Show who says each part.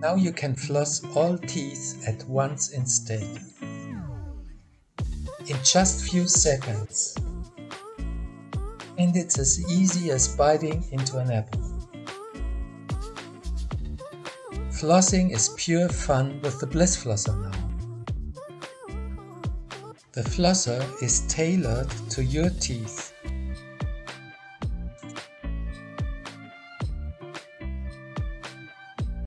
Speaker 1: Now you can floss all teeth at once instead. In just few seconds. And it's as easy as biting into an apple. Flossing is pure fun with the Blizzflosser now. The flosser is tailored to your teeth